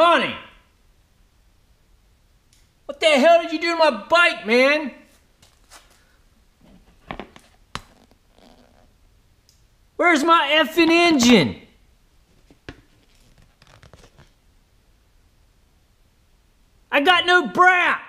Ronnie! What the hell did you do to my bike, man? Where's my effing engine? I got no brat!